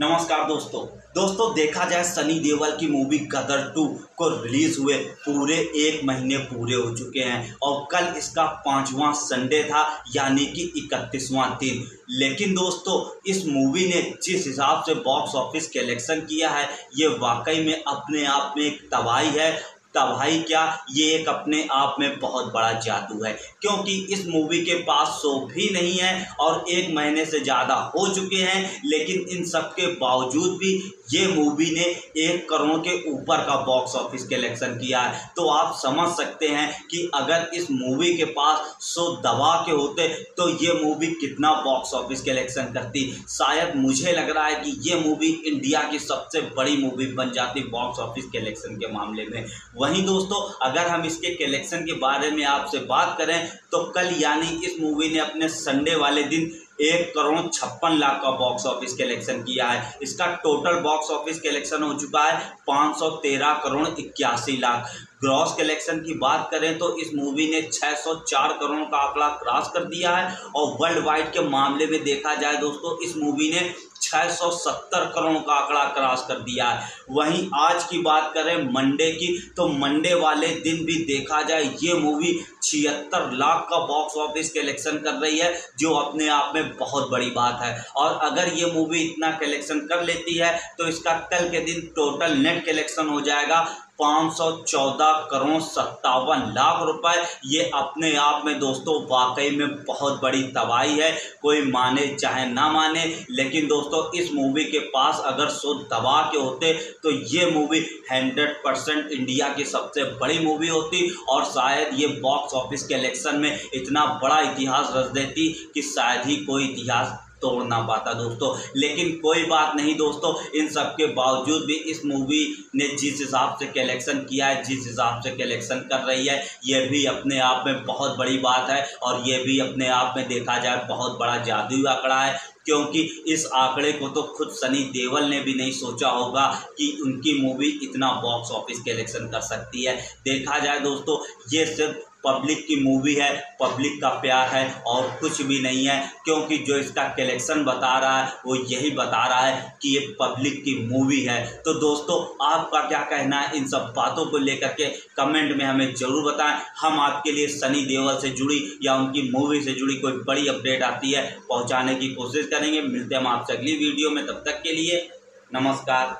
नमस्कार दोस्तों। दोस्तों, देखा जाए सनी देवल की मूवी गदर टू को रिलीज़ हुए पूरे एक महीने पूरे हो चुके हैं और कल इसका पांचवा संडे था, यानी कि इकतीसवां दिन। लेकिन दोस्तों, इस मूवी ने जिस हिसाब से बॉक्स ऑफ़िस कलेक्शन किया है, ये वाकई में अपने आप में एक तबाही है तबाही क्या ये एक अपने आप में बहुत बड़ा जादू है? क्योंकि इस मूवी के पास शो भी नहीं है और एक महीने से ज़्यादा हो चुके हैं, लेकिन इन सब के बावजूद भी ये मूवी ने एक करोड़ के ऊपर का बॉक्स ऑफ़िस कलेक्शन किया है। तो आप समझ सकते हैं कि अगर इस मूवी के पास शो दबा के होते तो ये मूवी कितना बॉक्स ऑफ़िस कलेक्शन करती? शायद मुझे लग रहा है कि ये मूवी इंडिया की सबसे बड़ी मूवी बन जाती बॉक्स ऑफ़िस कलेक्शन के मामले में। वहीं दोस्तों, अगर हम इसके कलेक्शन के बारे में आपसे बात करें तो कल यानी इस मूवी ने अपने संडे वाले दिन एक करोड़ छप्पन लाख का बॉक्स ऑफ़िस कलेक्शन किया है। इसका टोटल बॉक्स ऑफ़िस कलेक्शन हो चुका है पाँच सौ तेरह करोड़ इक्यासी लाख। ग्रॉस कलेक्शन की बात करें तो इस मूवी ने 604 करोड़ का आंकड़ा क्रॉस कर दिया है और वर्ल्ड वाइड के मामले में देखा जाए दोस्तों, इस मूवी ने 670 करोड़ का आंकड़ा क्रॉस कर दिया है। वहीं आज की बात करें मंडे की तो मंडे वाले दिन भी देखा जाए, ये मूवी छिहत्तर लाख का बॉक्स ऑफ़िस कलेक्शन कर रही है, जो अपने आप में बहुत बड़ी बात है। और अगर ये मूवी इतना कलेक्शन कर लेती है तो इसका कल के दिन टोटल नेट कलेक्शन हो जाएगा। 514 करोड़ सत्तावन लाख रुपए। ये अपने आप में दोस्तों वाकई में बहुत बड़ी तबाही है। कोई माने चाहे ना माने, लेकिन दोस्तों इस मूवी के पास अगर सो दबा के होते तो ये मूवी 100 परसेंट इंडिया की सबसे बड़ी मूवी होती और शायद ये बॉक्स ऑफ़िस कलेक्शन में इतना बड़ा इतिहास रच देती कि शायद ही कोई इतिहास तोड़ ना पाता दोस्तों। लेकिन कोई बात नहीं दोस्तों, इन सब के बावजूद भी इस मूवी ने जिस हिसाब से कलेक्शन किया है, जिस हिसाब से कलेक्शन कर रही है, ये भी अपने आप में बहुत बड़ी बात है और ये भी अपने आप में देखा जाए, बहुत बड़ा जादुई आंकड़ा है। क्योंकि इस आंकड़े को तो खुद सनी देवल ने भी नहीं सोचा होगा कि उनकी मूवी इतना बॉक्स ऑफ़िस कलेक्शन कर सकती है। देखा जाए दोस्तों, ये सिर्फ़ पब्लिक की मूवी है, पब्लिक का प्यार है और कुछ भी नहीं है, क्योंकि जो इसका कलेक्शन बता रहा है, वो यही बता रहा है कि ये पब्लिक की मूवी है। तो दोस्तों, आपका क्या कहना है इन सब बातों को लेकर के कमेंट में हमें ज़रूर बताएँ। हम आपके लिए सनी देओल से जुड़ी या उनकी मूवी से जुड़ी कोई बड़ी अपडेट आती है, पहुँचाने की कोशिश करेंगे। मिलते हम आपसे अगली वीडियो में, तब तक के लिए नमस्कार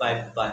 बाय बाय